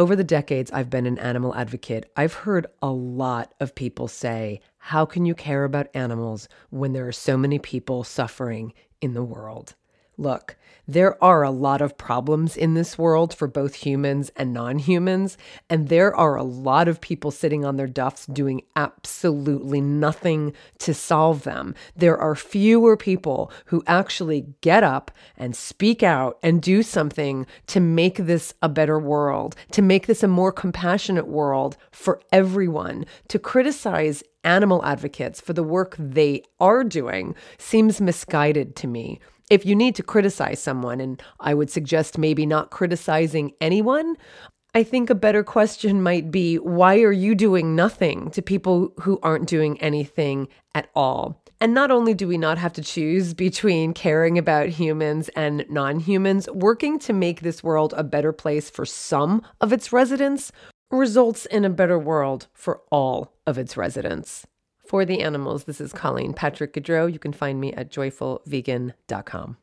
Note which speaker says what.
Speaker 1: Over the decades I've been an animal advocate, I've heard a lot of people say, How can you care about animals when there are so many people suffering in the world? Look, there are a lot of problems in this world for both humans and non humans, and there are a lot of people sitting on their duffs doing absolutely nothing to solve them. There are fewer people who actually get up and speak out and do something to make this a better world, to make this a more compassionate world for everyone. To criticize animal advocates for the work they are doing seems misguided to me if you need to criticize someone, and I would suggest maybe not criticizing anyone, I think a better question might be why are you doing nothing to people who aren't doing anything at all? And not only do we not have to choose between caring about humans and non humans, working to make this world a better place for some of its residents results in a better world for all of its residents for the animals. This is Colleen Patrick Goudreau. You can find me at joyfulvegan.com.